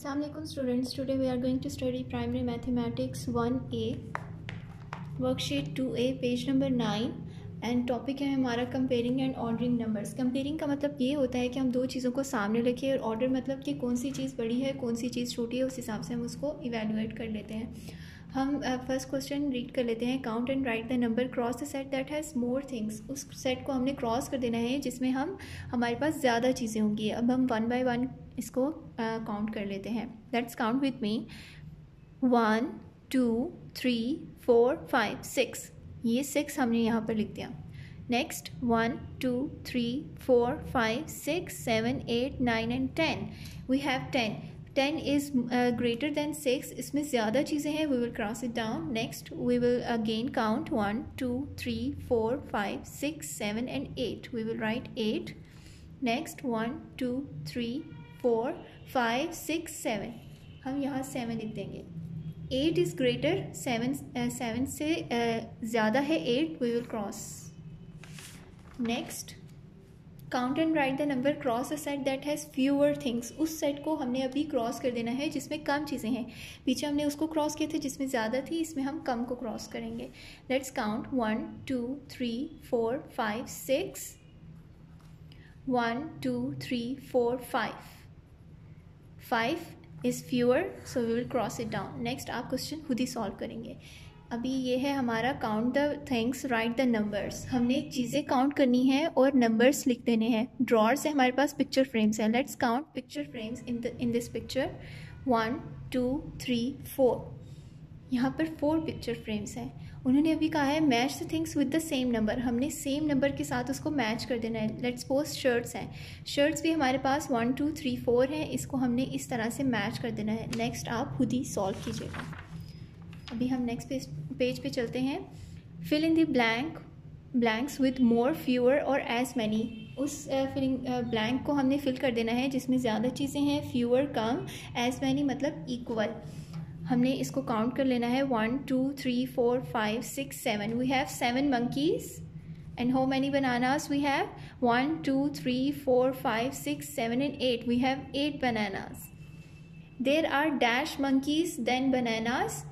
Assalamualaikum students. Today we are going to study primary mathematics 1a worksheet 2a page number 9 and topic है हमारा comparing and ordering numbers comparing का मतलब ये होता है कि हम दो चीज़ों को सामने रखें और ऑर्डर मतलब कि कौन सी चीज़ बड़ी है, कौन सी चीज़ छोटी है, उस हिसाब से हम उसको इवेलुएट कर लेते हैं। हम फ़र्स्ट क्वेश्चन रीड कर लेते हैं. Count and write the number cross the set that has more things उस सेट को हमने क्रॉस कर देना है जिसमें हम हमारे पास ज़्यादा चीज़ें होंगी. अब हम वन बाय वन इसको काउंट uh, कर लेते हैं. Let's count with me one two three four five six ये सिक्स हमने यहाँ पर लिख दिया. Next one two three four five six seven eight nine and ten we have ten ten is greater than six इसमें ज़्यादा चीज़ें हैं. We will cross it down next we will again count one two three four five six seven and eight we will write eight next one two three four five six seven हम यहाँ seven लिख देंगे. Eight is greater seven seven से uh, ज़्यादा है eight we will cross next count and write the number cross a set that has fewer things उस set को हमने अभी क्रॉस कर देना है, जिसमें कम चीज़ें हैं। पीछे हमने उसको क्रॉस किए थे, जिसमें ज़्यादा थी, इसमें हम कम को क्रॉस करेंगे। Let's count one two three four five six one two three four five five is fewer so we will cross it down next आप क्वेश्चन खुद ही सॉल्व करेंगे। अभी ये है हमारा count the things write the numbers हमने चीज़ें काउंट करनी है और नंबर्स लिख देने हैं. ड्रॉर से हमारे पास पिक्चर फ्रेम्स हैं. Let's count picture frames in the in this picture one two three four यहाँ पर फोर पिक्चर फ्रेम्स हैं. उन्होंने अभी कहा है match the things with the same number हमने सेम नंबर के साथ उसको मैच कर देना है. लेट्स सपोज़ शर्ट्स हैं. शर्ट्स भी हमारे पास वन टू थ्री फोर हैं. इसको हमने इस तरह से मैच कर देना है. नेक्स्ट आप खुद ही सॉल्व कीजिएगा. अभी हम नेक्स्ट पेज पेज पे चलते हैं। Fill in the blank blanks with more fewer और एज मैनी उस फिलिंग ब्लैंक को हमने फिल कर देना है, जिसमें ज़्यादा चीज़ें हैं फ्यूअर कम एज मैनी मतलब इक्वल हमने इसको काउंट कर लेना है। One two three four five six seven we have seven monkeys and how many bananas we have one two three four five six seven and eight we have eight bananas there are dash monkeys then bananas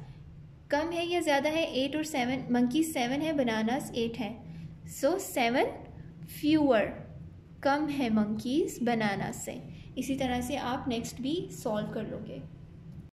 कम है या ज़्यादा है? Eight और seven monkey seven है bananas eight है. So seven fewer कम है monkeys बनाना से. इसी तरह से आप नेक्स्ट भी सॉल्व कर लोगे.